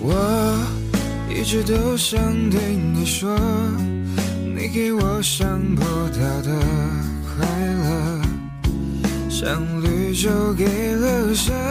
我一直都想对你说，你给我想不到的快乐，像绿洲给了沙漠。